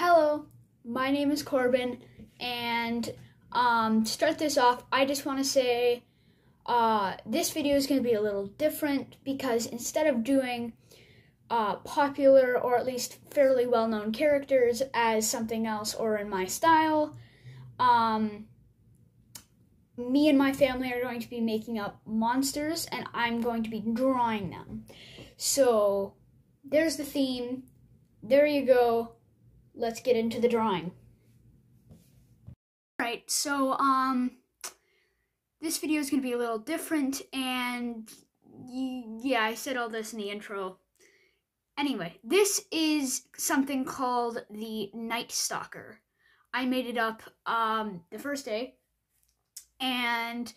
Hello, my name is Corbin, and um, to start this off, I just want to say uh, this video is going to be a little different because instead of doing uh, popular or at least fairly well known characters as something else or in my style, um, me and my family are going to be making up monsters and I'm going to be drawing them. So there's the theme. There you go. Let's get into the drawing. Alright, so um this video is going to be a little different and yeah, I said all this in the intro. Anyway, this is something called the Night Stalker. I made it up um the first day and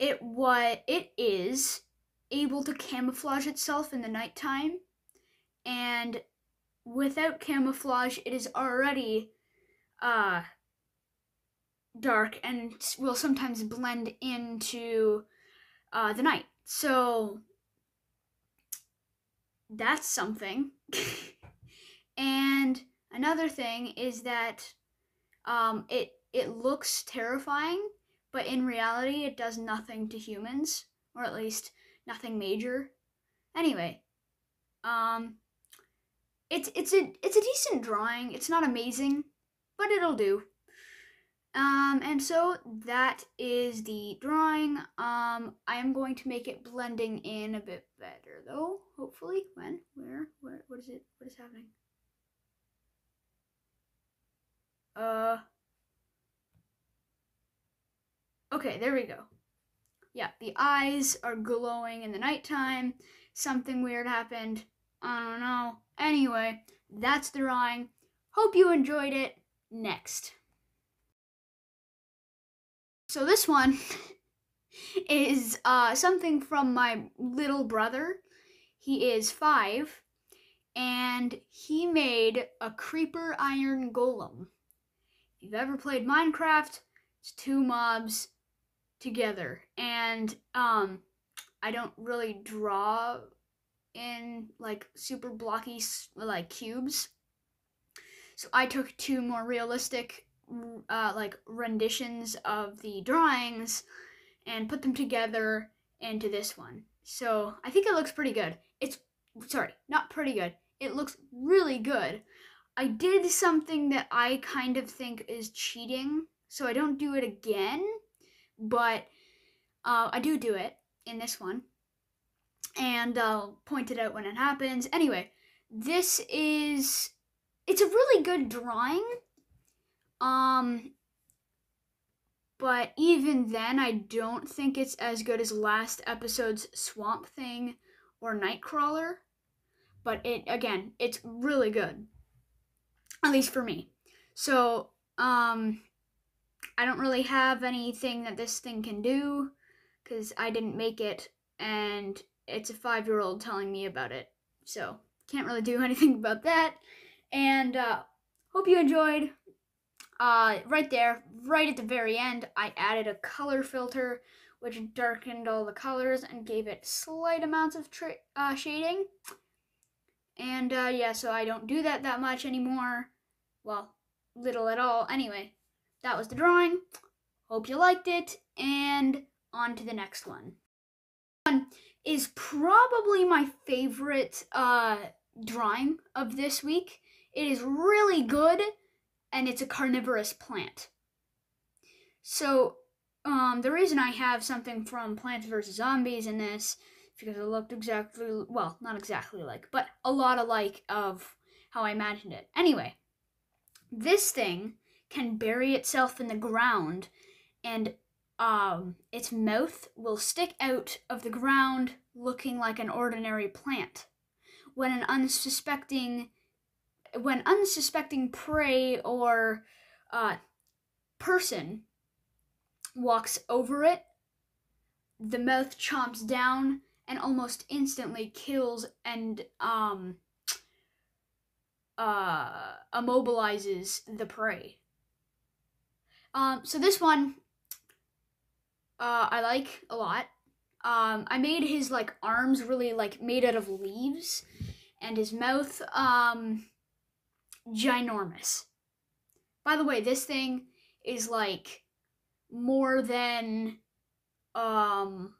it what it is able to camouflage itself in the nighttime and without camouflage it is already uh dark and will sometimes blend into uh, the night. So that's something. And another thing is that um, it it looks terrifying but in reality it does nothing to humans or at least nothing major. Anyway um it's it's a it's a decent drawing. It's not amazing but it'll do. Um and so that is the drawing. Um i am going to make it blending in a bit better though hopefully. When? Where? What what is it? What is happening? Uh. Okay, there we go. Yeah, the eyes are glowing in the nighttime. Something weird happened. I don't know. Anyway, that's the drawing. Hope you enjoyed it. Next. So this one is uh, something from my little brother. He is five, and he made a creeper iron golem. If you've ever played Minecraft, it's two mobs together and um I don't really draw in like super blocky like cubes. So I took two more realistic uh, like renditions of the drawings and put them together into this one. So I think it looks pretty good. It's sorry, not pretty good. It looks really good. I did something that I kind of think is cheating, so I don't do it again but uh, I do do it in this one, and I'll point it out when it happens. Anyway, this is it's a really good drawing. Um, but even then, I don't think it's as good as last episode's Swamp Thing or Nightcrawler. But it again, it's really good. At least for me. So, um, I don't really have anything that this thing can do because I didn't make it and it's a five year old telling me about it. So, can't really do anything about that. And uh, hope you enjoyed. Uh, right there, right at the very end, I added a color filter which darkened all the colors and gave it slight amounts of uh, shading. And uh, yeah, so I don't do that that much anymore. Well, little at all. Anyway, that was the drawing. Hope you liked it, and on to the next one. Is probably my favorite uh, drawing of this week. It is really good, and it's a carnivorous plant. So, um, the reason I have something from Plants vs. Zombies in this because it looked exactly, well, not exactly like, but a lot alike of how I imagined it. Anyway, this thing can bury itself in the ground and um, its mouth will stick out of the ground looking like an ordinary plant. When an unsuspecting when unsuspecting prey or uh, person walks over it, the mouth chomps down and almost instantly kills and um, uh, immobilizes the prey. Um, so this one, uh, I like a lot. Um, I made his like arms really like made out of leaves, and his mouth, um, ginormous. By the way, this thing is like more than um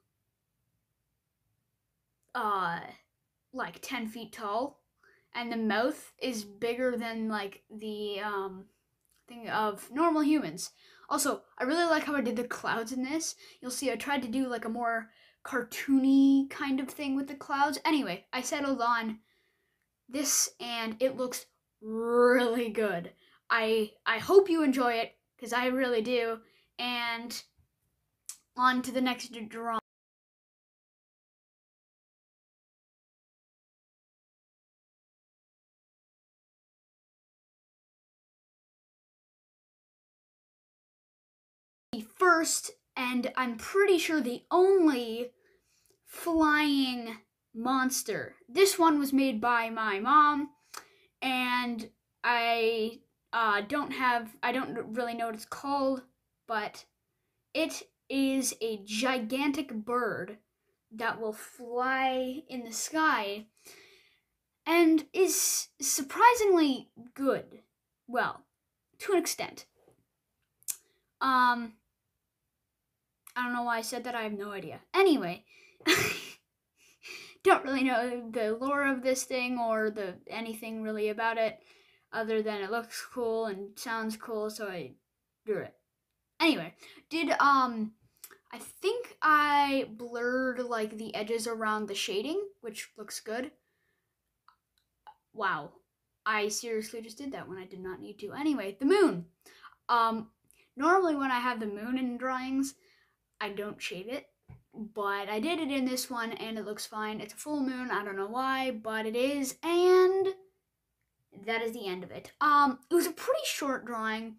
uh like 10 feet tall and the mouth is bigger than like the um thing of normal humans also i really like how i did the clouds in this. You'll see i tried to do like a more cartoony kind of thing with the clouds. Anyway i settled on this and it looks really good. I i hope you enjoy it because i really do. And on to the next drawing first and I'm pretty sure the only flying monster. This one was made by my mom, and I uh, don't have, I don't really know what it's called, but it is a gigantic bird that will fly in the sky and is surprisingly good. Well, to an extent. Um, I don't know why I said that. I have no idea. Anyway, don't really know the lore of this thing or the anything really about it, other than it looks cool and sounds cool, so I drew it. Anyway, did um, I think I blurred like the edges around the shading, which looks good. Wow, I seriously just did that when I did not need to. Anyway, the moon. Um, Normally when I have the moon in drawings, I don't shade it. But I did it in this one and it looks fine. It's a full moon. I don't know why, but it is. And that is the end of it. Um, it was a pretty short drawing,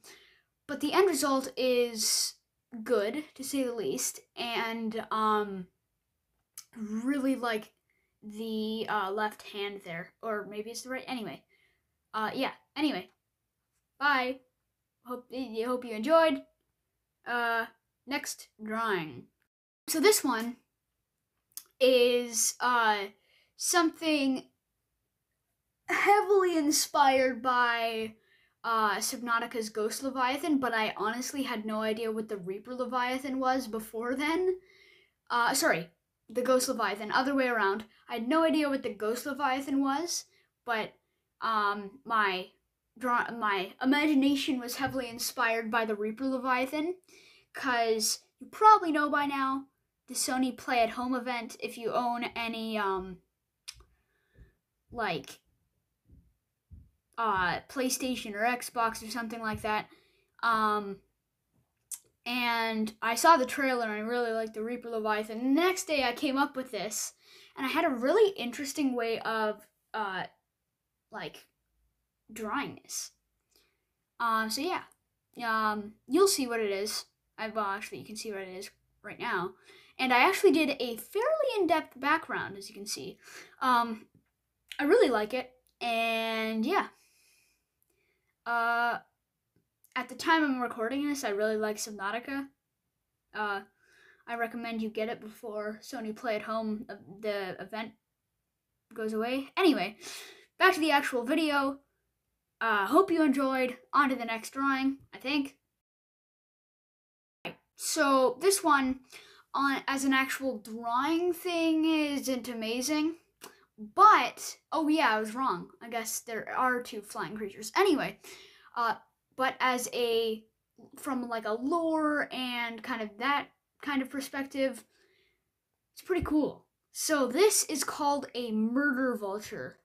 but the end result is good to say the least. And um, really like the uh, left hand there, or maybe it's the right. Anyway, uh, yeah. Anyway, bye. Hope I hope you enjoyed. Uh, next drawing. So this one is uh something heavily inspired by uh Subnautica's Ghost Leviathan, but I honestly had no idea what the Reaper Leviathan was before then. Uh sorry, the Ghost Leviathan, other way around. I had no idea what the Ghost Leviathan was, but um my draw my imagination was heavily inspired by the Reaper Leviathan, cause you probably know by now the Sony Play at Home event. If you own any um like uh PlayStation or Xbox or something like that, um. And I saw the trailer and I really liked the Reaper Leviathan. The next day I came up with this, and I had a really interesting way of uh like drawing this. Um, so yeah, um, you'll see what it is. I well, actually, you can see what it is right now. And I actually did a fairly in-depth background, as you can see. Um, I really like it, and yeah. Uh, at the time I'm recording this, I really like Subnautica. Uh, I recommend you get it before Sony Play at Home, uh, the event goes away. Anyway, back to the actual video. Uh, hope you enjoyed. On to the next drawing, I think. So this one, on as an actual drawing thing, isn't amazing. But oh yeah, I was wrong. I guess there are two flying creatures. Anyway, uh, but as a from like a lore and kind of that kind of perspective, it's pretty cool. So this is called a murder vulture,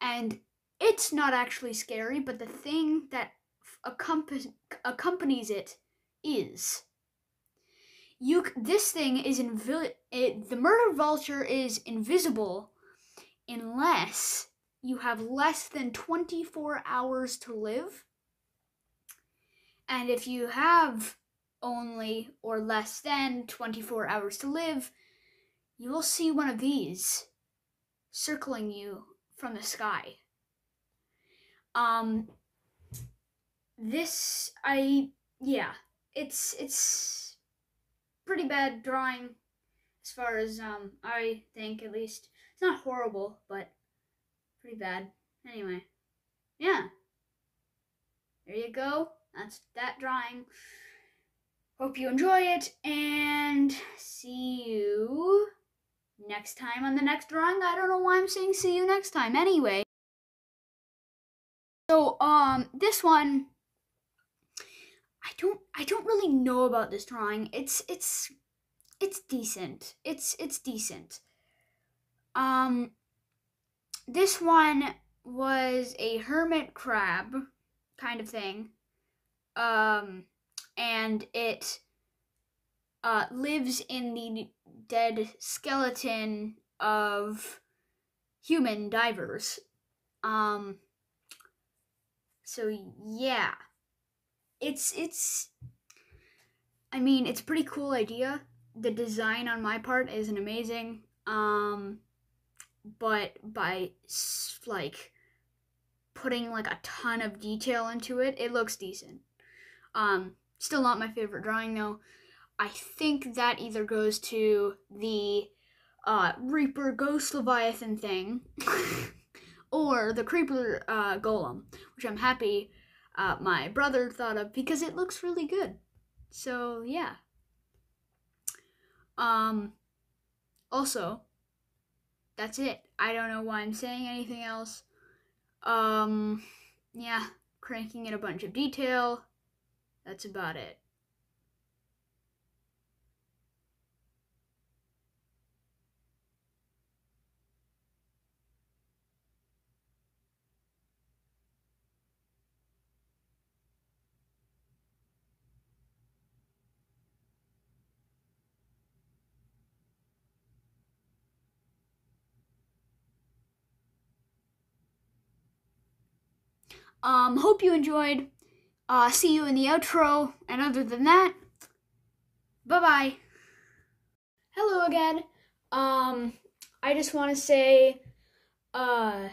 and it's not actually scary, but the thing that accompanies it is. You this thing is invisible. The murder vulture is invisible unless you have less than 24 hours to live. And if you have only or less than 24 hours to live, you will see one of these circling you from the sky. Um, this I yeah, it's it's pretty bad drawing as far as um I think at least. It's not horrible, but pretty bad. Anyway, yeah. There you go. That's that drawing. Hope you enjoy it and see you next time on the next drawing. I don't know why I'm saying see you next time. Anyway. So, um, this one I don't I don't really know about this drawing. It's it's it's decent. It's it's decent. Um this one was a hermit crab kind of thing. Um and it uh lives in the dead skeleton of human divers. Um so yeah it's it's I mean, it's a pretty cool idea. The design on my part isn't amazing. Um but by like putting like a ton of detail into it, it looks decent. Um still not my favorite drawing though. I think that either goes to the uh, Reaper Ghost Leviathan thing or the Creeper uh, Golem, which I'm happy uh, my brother thought of because it looks really good. So yeah. Um. Also, that's it. I don't know why I'm saying anything else. Um. Yeah, cranking in a bunch of detail. That's about it. Um, hope you enjoyed. Uh, see you in the outro. And other than that, bye bye. Hello again. Um, I just want to say, uh,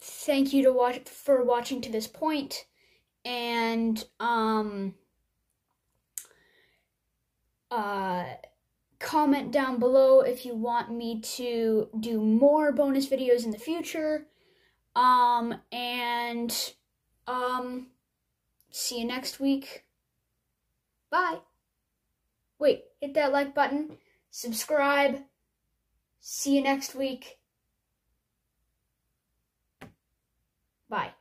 thank you to watch for watching to this point, and um, uh, comment down below if you want me to do more bonus videos in the future. Um, and, um, see you next week. Bye. Wait, hit that like button, subscribe. See you next week. Bye.